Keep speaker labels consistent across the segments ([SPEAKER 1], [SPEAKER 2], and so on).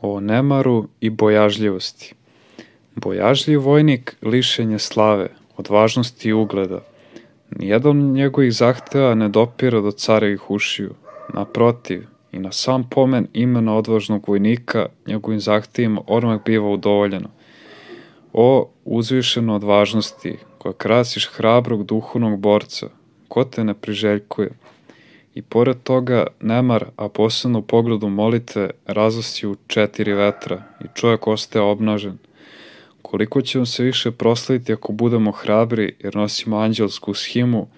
[SPEAKER 1] o nemaru i bojažljivosti. Bojažljiv vojnik lišen je slave, odvažnosti i ugleda. Nijedan njegovih zahteva ne dopira do carevih ušiju. Naprotiv, i na sam pomen imena odvažnog vojnika njegovim zahtevima odmah biva udovoljeno. O uzvišeno odvažnosti, koja krasiš hrabrog duhovnog borca, ko te ne priželjkuje – I pored toga, nemar, a posebno u pogledu razlosti u četiri vetra i čovjek ostaje obnažen. Koliko ćemo se više proslaviti ako budemo hrabri jer nosimo anđelsku shimu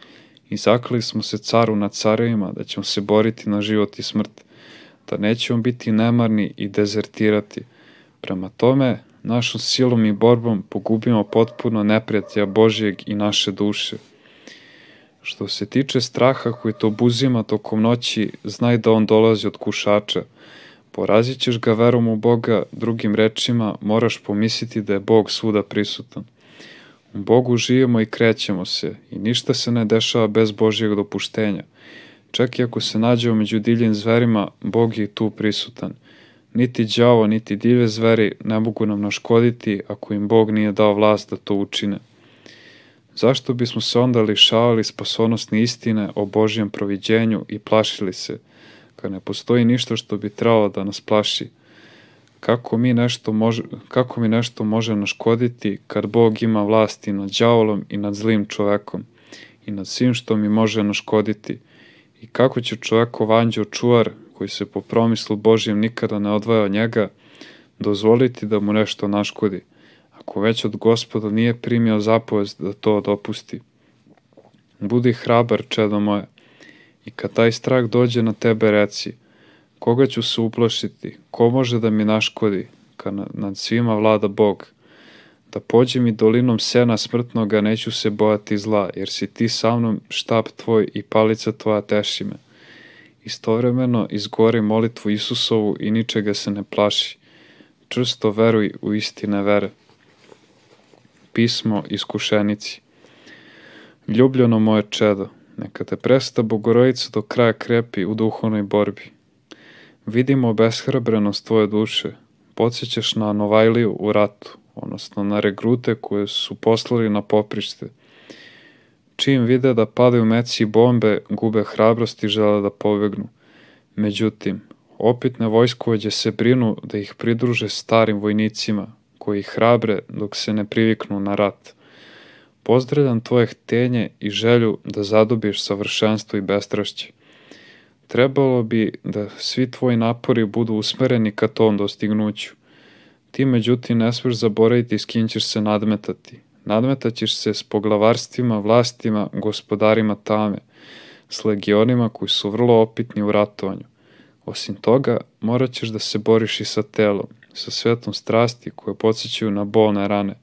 [SPEAKER 1] i zaklali smo se caru nad carevima da ćemo se boriti na život i smrt, da nećemo biti nemarni i dezertirati. Prema tome, našom silom i borbom pogubimo potpuno neprijatelja Božijeg i naše duše. Što se tiče straha koji to obuzima tokom noći, znaj da on dolazi od kušača. Porazit ćeš ga verom u Boga, drugim rečima moraš pomisliti da je Bog svuda prisutan. U Bogu živimo i krećemo se i ništa se ne dešava bez Božijeg dopuštenja. Čak i ako se nađemo među divljim zverima, Bog je tu prisutan. Niti đavo, niti dive zveri ne mogu nam naškoditi ako im Bog nije dao vlast da to učine. Zašto bismo se onda lišavali sposobnosti istine o Božjem proviđenju i plašili se, kad ne postoji ništa što bi trebalo da nas plaši? Kako mi nešto može, kako mi nešto može naškoditi kad Bog ima vlasti nad đavolom i nad zlim čovekom i nad svim što mi može naškoditi? I kako će čovekov anđeo čuvar, koji se po promislu Božjem nikada ne odvaja od njega, dozvoliti da mu nešto naškodi? Ako već od gospoda nije primio zapovest da to dopusti. Budi hrabar, čedo moje, i kad taj strah dođe na tebe reci, koga ću se uplašiti, ko može da mi naškodi, kad nad svima vlada Bog. Da pođem i dolinom sena smrtnoga neću se bojati zla, jer si ti sa mnom štab tvoj i palica tvoja teši me. Istovremeno izgori molitvu Isusovu i ničega se ne plaši. Čvrsto veruj u istine vere pismo iskušenici. Ljubljeno moje čedo, neka te presta Bogorodica do kraja krepi u duhovnoj borbi. Vidimo beshrabrenost tvoje duše, podsjećaš na Novajliju u ratu, odnosno na regrute koje su poslali na poprište. Čim vide da padaju meci i bombe, gube hrabrost i žele da pobegnu. Međutim, opitne vojskovođe se brinu da ih pridruže starim vojnicima, koji hrabre dok se ne priviknu na rat. Pozdravljam tvoje htenje i želju da zadobiješ savršenstvo i bestrašće. Trebalo bi da svi tvoji napori budu usmereni ka tom dostignuću. Ti međutim ne smeš zaboraviti s kim ćeš se nadmetati. Nadmetaćeš se s poglavarstvima, vlastima, gospodarima tame, s legionima koji su vrlo opitni u ratovanju. Osim toga, morat ćeš da se boriš i sa telom, sa svetom strasti koje podsjećaju na bolne rane,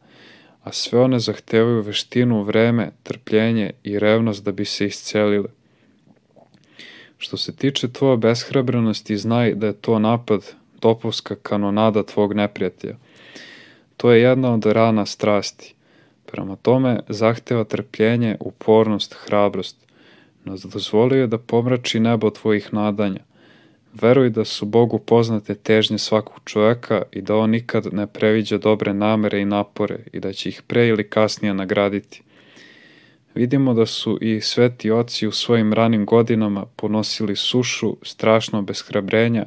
[SPEAKER 1] a sve one zahtevaju veštinu, vreme, trpljenje i revnost da bi se iscelile. Što se tiče tvoje beshrabrenosti, znaj da je to napad, topovska kanonada tvog neprijatelja. To je jedna od rana strasti. Prema tome zahteva trpljenje, upornost, hrabrost. No dozvolio je da pomrači nebo tvojih nadanja – Veruj da su Bogu poznate težnje svakog čoveka i da on nikad ne previđa dobre namere i napore i da će ih pre ili kasnije nagraditi. Vidimo da su i sveti oci u svojim ranim godinama ponosili sušu, strašno beshrabrenja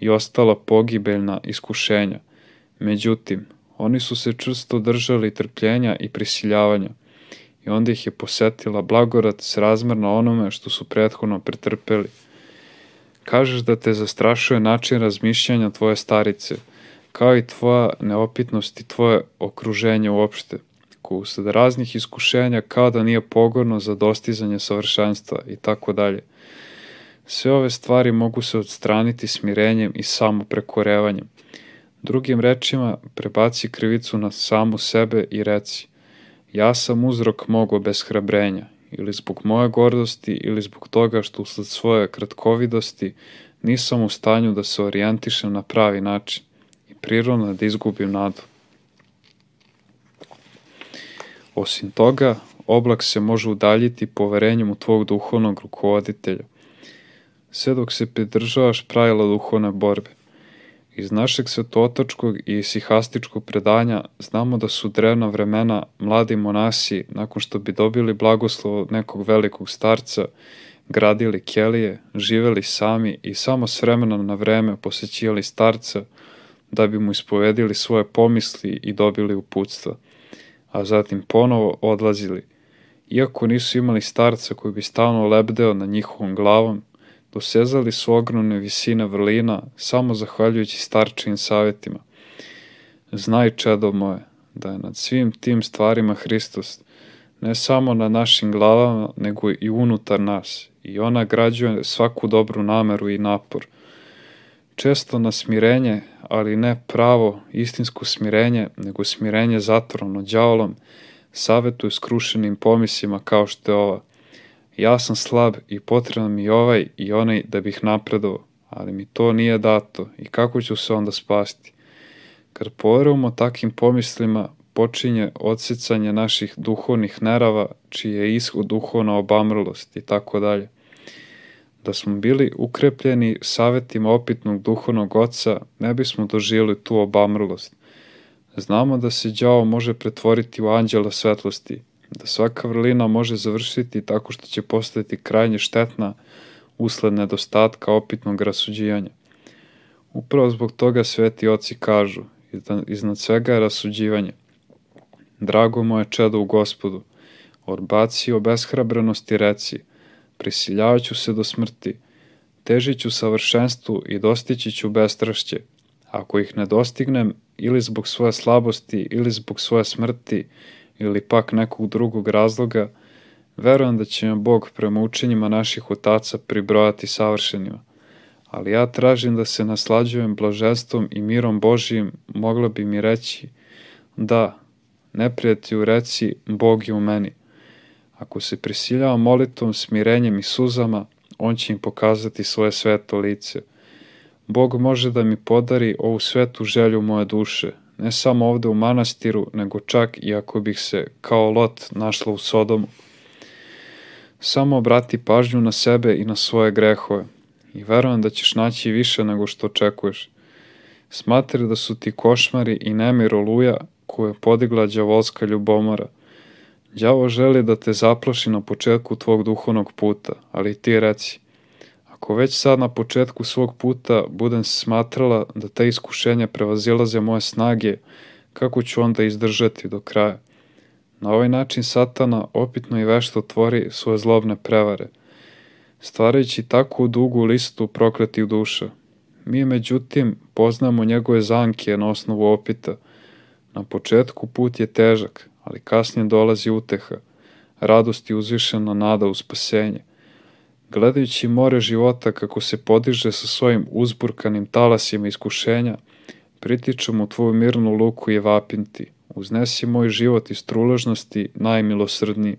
[SPEAKER 1] i ostala pogibeljna iskušenja. Međutim, oni su se čvrsto držali trpljenja i prisiljavanja i onda ih je posetila blagorat s razmerno onome što su prethodno pretrpeli – Kažeš da te zastrašuje način razmišljanja tvoje starice, kao i tvoja neopitnost i tvoje okruženje uopšte, koje usled raznih iskušenja kao da nije pogorno za dostizanje savršenstva i tako dalje. Sve ove stvari mogu se odstraniti smirenjem i samoprekorevanjem. Drugim rečima, prebaci krivicu na samu sebe i reci, ja sam uzrok mog obeshrabrenja ili zbog moje gordosti ili zbog toga što usled svoje kratkovidosti nisam u stanju da se orijentišem na pravi način i prirodno da izgubim nadu. Osim toga, oblak se može udaljiti poverenjem u tvog duhovnog rukovoditelja, sve dok se pridržavaš pravila duhovne borbe. Iz našeg svetotočkog i sihastičkog predanja znamo da su drevna vremena mladi monasi, nakon što bi dobili blagoslov od nekog velikog starca, gradili kelije, živeli sami i samo s vremena na vreme posećivali starca da bi mu ispovedili svoje pomisli i dobili uputstva, a zatim ponovo odlazili. Iako nisu imali starca koji bi stalno lebdeo na njihovom glavom, dosezali su ogromne visine vrlina samo zahvaljujući starčijim savjetima. Znaj, čedo moje, da je nad svim tim stvarima Hristos, ne samo na našim glavama, nego i unutar nas, i ona građuje svaku dobru nameru i napor. Često na smirenje, ali ne pravo, istinsko smirenje, nego smirenje zatvorno đavolom, savetuje skrušenim pomislima kao što je ova. Ja sam slab i potreban mi ovaj i onaj da bih napredovao, ali mi to nije dato i kako ću se onda spasti? Kad poverujemo takim pomislima, počinje odsecanje naših duhovnih nerava, čiji je ishod duhovna obamrlost i tako dalje. Da smo bili ukrepljeni savetima opitnog duhovnog oca, ne bismo doživjeli tu obamrlost. Znamo da se đavo može pretvoriti u anđela svetlosti, da svaka vrlina može završiti tako što će postati krajnje štetna usled nedostatka opitnog rasuđivanja. Upravo zbog toga sveti oci kažu, iznad svega je rasuđivanje. Drago moje čedo u gospodu, odbaci o beshrabrenosti reci, prisiljavaću ću se do smrti, težit ću savršenstvu i dostići ću bestrašće. Ako ih ne dostignem, ili zbog svoje slabosti, ili zbog svoje smrti, ili pak nekog drugog razloga, verujem da će me Bog prema učenjima naših otaca pribrojati savršenima. Ali ja tražim da se naslađujem blaženstvom i mirom Božijim, mogla bi mi reći, da, neprijatelju reci, Bog je u meni. Ako se prisiljava molitvom, smirenjem i suzama, on će im pokazati svoje sveto lice. Bog može da mi podari ovu svetu želju moje duše, ne samo ovde u manastiru, nego čak i ako bih se, kao lot, našla u Sodomu. Samo obrati pažnju na sebe i na svoje grehove i verujem da ćeš naći više nego što očekuješ. Smatri da su ti košmari i nemir oluja koju je podigla đavolska ljubomora. Đavo želi da te zaplaši na početku tvog duhovnog puta, ali ti reci, ako već sad na početku svog puta budem smatrala da te iskušenja prevazilaze moje snage, kako ću onda izdržati do kraja? Na ovaj način satana opitno i vešto tvori svoje zlobne prevare, stvarajući takvu dugu listu prokletih duša. Mi, međutim, poznamo njegove zanke na osnovu opita – Na početku put je težak, ali kasnije dolazi uteha, radost i uzvišena nada u spasenje. Gledajući more života kako se podiže sa svojim uzburkanim talasima iskušenja, pritičem u tvoju mirnu luku i vapinti, uznesi moj život iz truležnosti najmilosrdniji.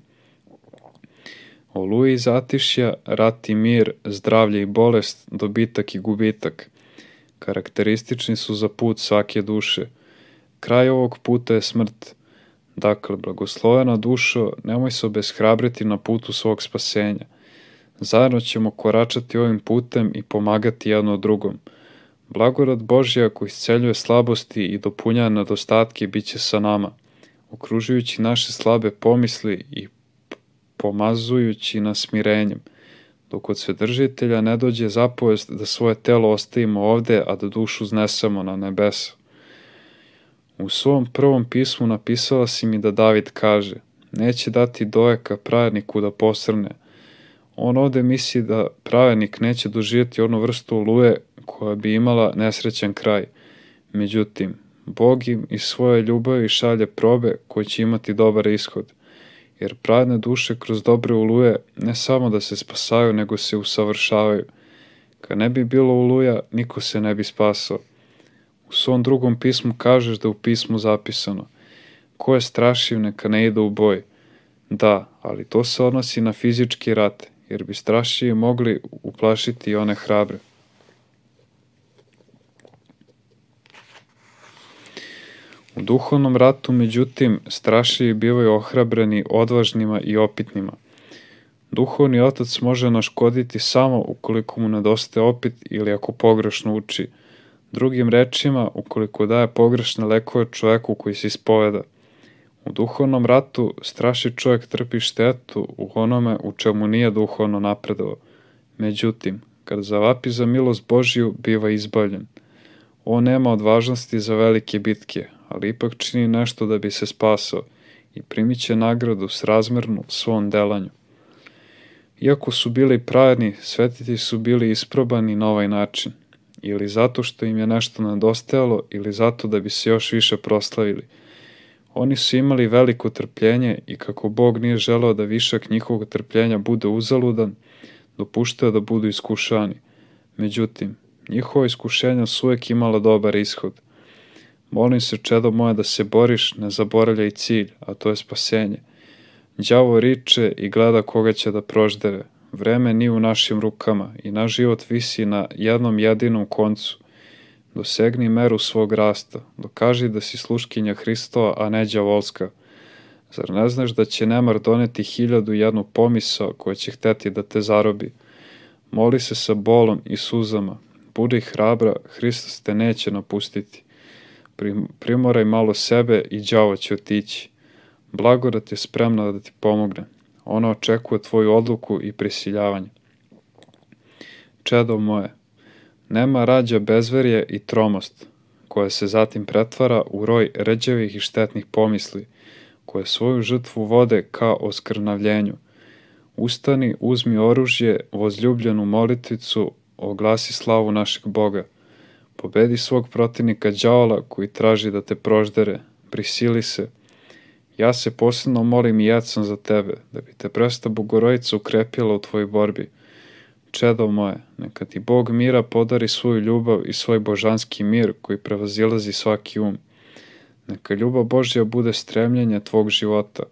[SPEAKER 1] Oluji zatišja, rat i mir, zdravlje i bolest, dobitak i gubitak. Karakteristični su za put svake duše – Kraj ovog puta je smrt. Dakle, blagoslovena dušo, nemoj se obeshrabriti na putu svog spasenja. Zajedno ćemo koračati ovim putem i pomagati jedno drugom. Blagorad Božja koji isceljuje slabosti i dopunja nedostatke bit će sa nama, okružujući naše slabe pomisli i pomazujući nas smirenjem, dok od svedržitelja ne dođe zapovest da svoje telo ostavimo ovde, a da dušu znesemo na nebesa. U svom prvom pismu napisala si mi da David kaže, neće dati dojeka pravedniku da posrne. On ovde misli da pravednik neće doživjeti onu vrstu oluje koja bi imala nesrećan kraj. Međutim, Bog im iz svoje ljubavi šalje probe koje će imati dobar ishod. Jer pravedne duše kroz dobre oluje ne samo da se spasaju, nego se usavršavaju. Kad ne bi bilo oluja, niko se ne bi spasao. U svom drugom pismu kažeš da u pismu zapisano ko je strašiv neka ne ide u boj. Da, ali to se odnosi na fizički rat, jer bi strašije mogli uplašiti one hrabre. U duhovnom ratu, međutim, strašiji bivaju ohrabreni odvažnima i opitnima. Duhovni otac može naškoditi samo ukoliko mu nedostaje opit ili ako pogrešno uči – Drugim rečima, ukoliko daje pogrešne lekove čoveku koji se ispoveda. U duhovnom ratu straši čovjek trpi štetu u onome u čemu nije duhovno napredovao. Međutim, kad zavapi za milost Božiju, biva izbavljen. On nema odvažnosti za velike bitke, ali ipak čini nešto da bi se spasao i primit će nagradu razmernu svom delanju. Iako su bili pravedni, svetiti su bili isprobani na ovaj način, ili zato što im je nešto nedostajalo, ili zato da bi se još više proslavili. Oni su imali veliko trpljenje i kako Bog nije želeo da višak njihovog trpljenja bude uzaludan, dopuštao da budu iskušani. Međutim, njihova iskušenja su uvek imala dobar ishod. Molim se, čedo moje, da se boriš, ne zaboravljaj cilj, a to je spasenje. Đavo riče i gleda koga će da proždere. Vreme nije u našim rukama i naš život visi na jednom jedinom koncu. Dosegni meru svog rasta, dokaži da si sluškinja Hristova, a ne đavolska. Zar ne znaš da će nemar doneti hiljadu jednu pomisao koja će hteti da te zarobi? Moli se sa bolom i suzama. Budi hrabra, Hristos te neće napustiti. Primoraj malo sebe i đavo će otići. Blagodat je spremna da ti pomogne. Ona očekuje tvoju odluku i prisiljavanje. Čedo moje, nema rađa bezverje i tromost, koja se zatim pretvara u roj ređevih i štetnih pomisli, koje svoju žrtvu vode ka oskrnavljenju. Ustani, uzmi oružje, vozljubljenu molitvicu, oglasi slavu našeg Boga. Pobedi svog protivnika đavola koji traži da te proždere, prisili se, Ja se posebno molim i jecam za tebe, da bi te presta Bogorodica ukrepila u tvojoj borbi. Čedo moje, neka ti Bog mira podari svoju ljubav i svoj božanski mir koji prevazilazi svaki um. Neka ljubav Božja bude stremljenje tvog života.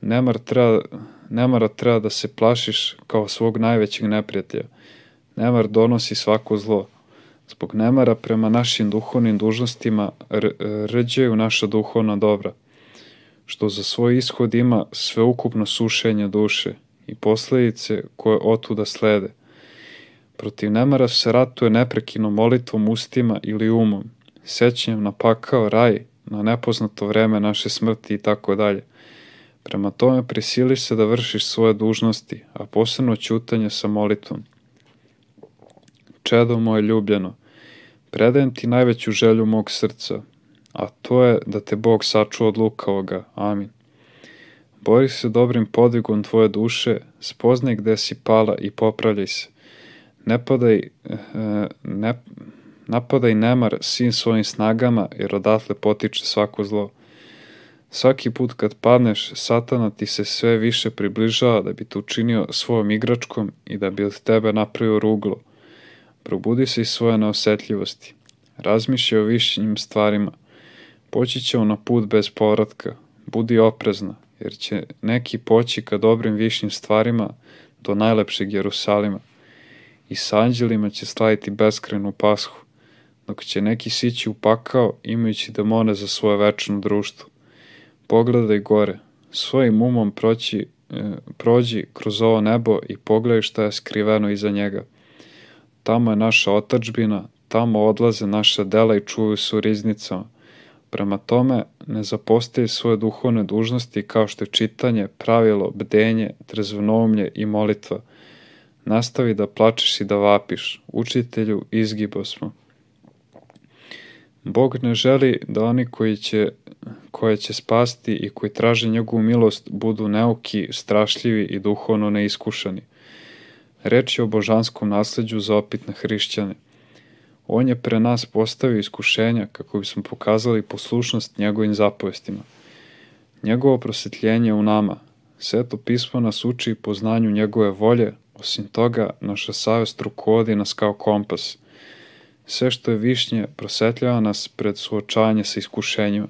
[SPEAKER 1] Nemar treba, nemara treba da se plašiš kao svog najvećeg neprijatelja. Nemar donosi svako zlo. Zbog nemara prema našim duhovnim dužnostima rđaju naša duhovna dobra što za svoj ishod ima sveukupno sušenje duše i posledice koje otuda slede. Protiv nemara se ratuje neprekino molitvom ustima ili umom, sećanjem na pakao, raj, na nepoznato vreme naše smrti i tako dalje. Prema tome prisili se da vršiš svoje dužnosti, a posebno ćutanje sa molitvom. Čedo moje ljubljeno, predajem ti najveću želju mog srca, a to je da te Bog sačuva od lukavoga. Amin. Bori se dobrim podvigom tvoje duše, spoznaj gde si pala i popravljaj se. Ne padaj, eh, ne, napadaj nemar sin svojim snagama, jer odatle potiče svako zlo. Svaki put kad padneš, satana ti se sve više približava da bi te učinio svojom igračkom i da bi od tebe napravio ruglo. Probudi se iz svoje neosetljivosti. Razmišljaj o višnjim stvarima. Poći ćemo na put bez povratka. Budi oprezna, jer će neki poći ka dobrim višnjim stvarima do najlepšeg Jerusalima i sa anđelima će slaviti beskrenu pashu, dok će neki sići u pakao imajući demone za svoje večno društvo. Pogledaj gore, svojim umom proći, e, prođi kroz ovo nebo i pogledaj šta je skriveno iza njega. Tamo je naša otačbina, tamo odlaze naša dela i čuju su riznicama, Prema tome, ne zapostavi svoje duhovne dužnosti kao što je čitanje, pravilo, bdenje, trezvnomlje i molitva. Nastavi da plačeš i da vapiš. Učitelju, izgibo smo. Bog ne želi da oni koji će, koje će spasti i koji traže njegovu milost budu neuki, strašljivi i duhovno neiskušani. Reč je o božanskom nasledđu za opitne hrišćane – On je pre nas postavio iskušenja kako bismo pokazali poslušnost njegovim zapovestima. Njegovo prosvetljenje u nama, sveto pismo nas uči poznanju njegove volje, osim toga naša savest rukovodi nas kao kompas. Sve što je višnje prosvetljava nas pred suočavanje sa iskušenjima.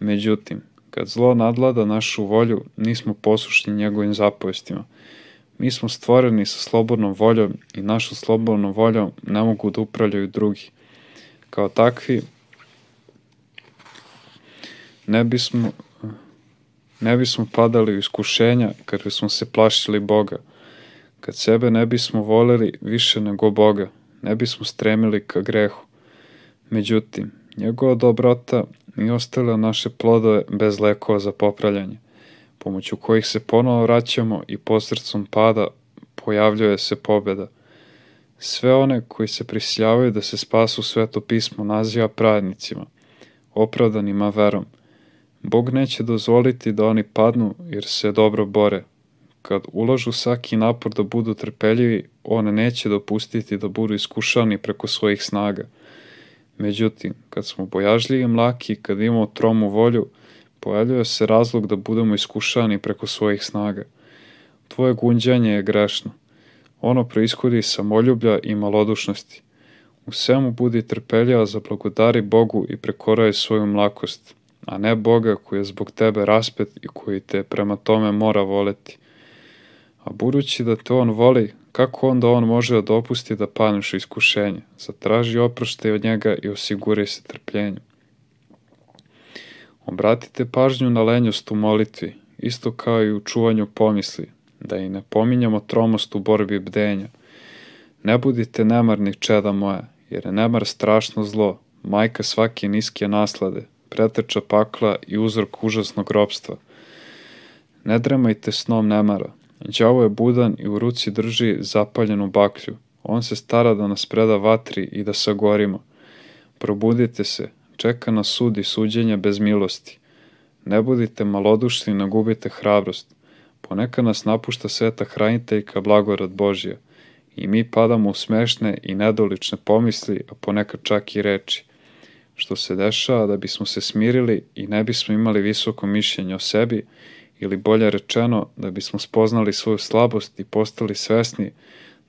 [SPEAKER 1] Međutim, kad zlo nadlada našu volju, nismo poslušni njegovim zapovestima – Mi smo stvoreni sa slobodnom voljom i našom slobodnom voljom ne mogu da upravljaju drugi. Kao takvi ne bismo, ne bismo padali u iskušenja kad bismo se plašili Boga, kad sebe ne bismo voleli više nego Boga, ne bismo stremili ka grehu. Međutim, njegova dobrota i ostavlja naše plodove bez lekova za popravljanje, pomoću kojih se ponovo vraćamo i posredstvom pada pojavljuje se pobjeda. Sve one koji se prisljavaju da se spasu sveto pismo naziva pravednicima, opravdanima verom. Bog neće dozvoliti da oni padnu jer se dobro bore. Kad ulažu svaki napor da budu trpeljivi, on neće dopustiti da budu iskušani preko svojih snaga. Međutim, kad smo bojažljivi mlaki, kad imamo tromu volju, pojavljuje se razlog da budemo iskušani preko svojih snaga. Tvoje gunđanje je grešno. Ono proishodi iz samoljublja i malodušnosti. U svemu budi trpeljiva za blagodari Bogu i prekoraj svoju mlakost, a ne Boga koji je zbog tebe raspet i koji te prema tome mora voleti. A budući da te on voli, kako onda on može da da padneš u iskušenje? Zatraži oproštaj od njega i osiguraj se trpljenjem. Obratite pažnju na lenjost u molitvi, isto kao i u čuvanju pomisli, da i ne pominjamo tromost u borbi bdenja. Ne budite nemarni čeda moja, jer je nemar strašno zlo, majka svake niske naslade, preteča pakla i uzrok užasnog robstva. Ne dremajte snom nemara. Đavo je budan i u ruci drži zapaljenu baklju. On se stara da nas preda vatri i da sagorimo. Probudite se, čeka nas sud i suđenje bez milosti. Ne budite malodušni, ne gubite hrabrost. Poneka nas napušta sveta hraniteljka blagorad Božja i mi padamo u smešne i nedolične pomisli, a ponekad čak i reči. Što se dešava da bismo se smirili i ne bismo imali visoko mišljenje o sebi, ili bolje rečeno, da bismo spoznali svoju slabost i postali svesni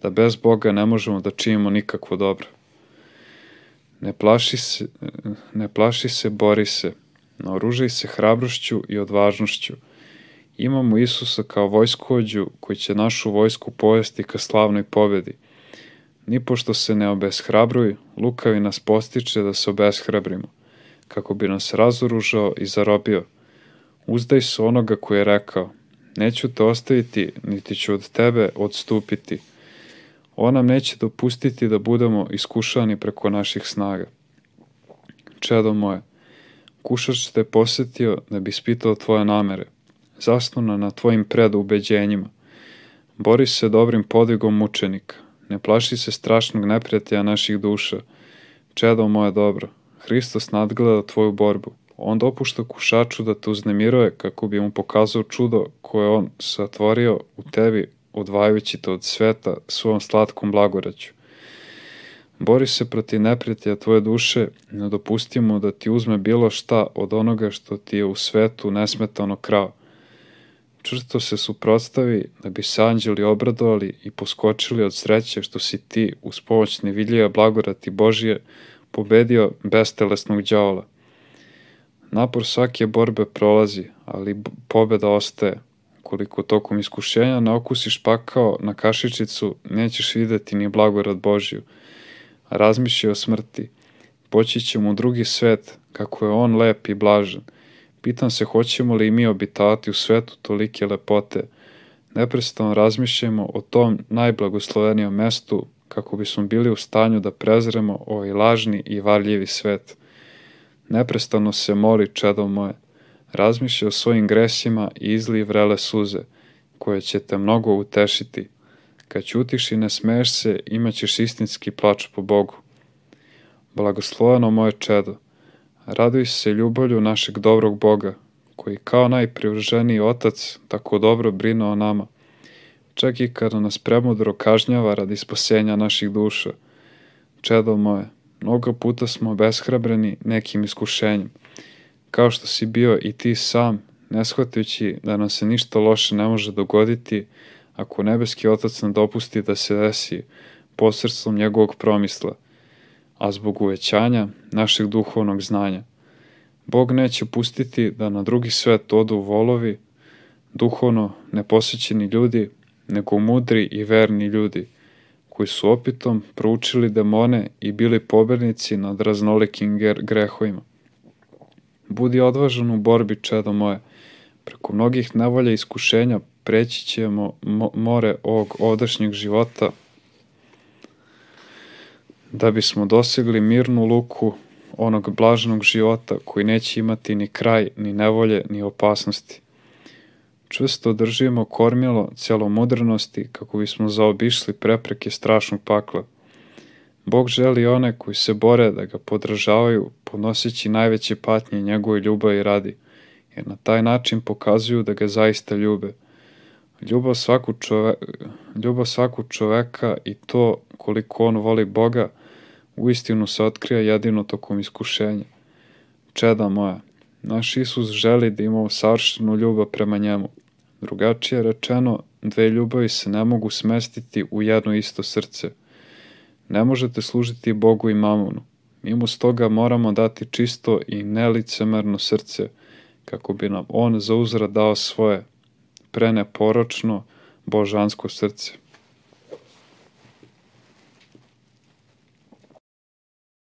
[SPEAKER 1] da bez Boga ne možemo da činimo nikakvo dobro. Ne plaši se, ne plaši se, bori se, naoružaj se hrabrošću i odvažnošću. Imamo Isusa kao vojskođu koji će našu vojsku povesti ka slavnoj pobedi. Nipošto se ne obeshrabruj, lukavi nas postiče da se obeshrabrimo, kako bi nas razoružao i zarobio. Uzdaj se onoga koji je rekao, neću te ostaviti, niti ću od tebe odstupiti. On nam neće dopustiti da budemo iskušani preko naših snaga. Čedo moje, kušač te posetio da bi ispitao tvoje namere, zasnuna na tvojim predubeđenjima. Bori se dobrim podvigom mučenika, ne plaši se strašnog neprijatelja naših duša. Čedo moje dobro, Hristos nadgleda tvoju borbu. On dopušta kušaču da te uznemiruje kako bi mu pokazao čudo koje on satvorio u tebi odvajajući te od sveta svojom slatkom blagoraću. Bori se protiv neprijatelja tvoje duše, ne dopusti mu da ti uzme bilo šta od onoga što ti je u svetu nesmetano krao. Črsto se suprotstavi da bi se anđeli obradovali i poskočili od sreće što si ti uz pomoć nevidljiva blagorati Božije pobedio bestelesnog đavola. Napor svake borbe prolazi, ali pobeda ostaje. Koliko tokom iskušenja ne okusiš pakao na kašičicu, nećeš videti ni blagorad Božju. Razmišljaj o smrti. Poći ćemo u drugi svet, kako je on lep i blažen. Pitam se hoćemo li mi obitavati u svetu tolike lepote. Neprestano razmišljamo o tom najblagoslovenijom mestu, kako bismo bili u stanju da prezremo ovaj lažni i varljivi svet. Neprestano se moli, čedo moje, razmišlja o svojim gresima i izli vrele suze, koje će te mnogo utešiti. Kad ćutiš i ne smeješ se, imaćeš istinski plač po Bogu. Blagosloveno moje čedo, raduj se ljubavlju našeg dobrog Boga, koji kao najprivrženiji otac tako dobro brine o nama, čak i kada nas premudro kažnjava radi spasenja naših duša. Čedo moje, Mnogo puta smo beshrabreni nekim iskušenjem, kao što si bio i ti sam, ne shvatajući da nam se ništa loše ne može dogoditi ako nebeski otac nam dopusti da se desi posredstvom njegovog promisla, a zbog uvećanja našeg duhovnog znanja. Bog neće pustiti da na drugi svet odu volovi, duhovno neposjećeni ljudi, nego mudri i verni ljudi, koji su opitom proučili demone i bili pobednici nad raznolikim grehovima. Budi odvažan u borbi, čedo moje. Preko mnogih nevolja i iskušenja preći ćemo more ovog ovdašnjeg života da bismo dosegli mirnu luku onog blaženog života koji neće imati ni kraj, ni nevolje, ni opasnosti. Čvrsto držimo kormilo celomudrnosti kako bismo zaobišli prepreke strašnog pakla. Bog želi one koji se bore da ga podržavaju, ponoseći najveće patnje njegove ljubavi radi, jer na taj način pokazuju da ga zaista ljube. Ljubav, svaku čove, ljubav svaku čoveka i to koliko on voli Boga, uistinu se otkrija jedino tokom iskušenja. Čeda moja, naš Isus želi da imamo savršenu ljubav prema njemu. Drugačije rečeno, dve ljubavi se ne mogu smestiti u jedno isto srce. Ne možete služiti Bogu i mamonu. Mi mu stoga moramo dati čisto i nelicemerno srce, kako bi nam on za uzrad dao svoje preneporočno božansko srce.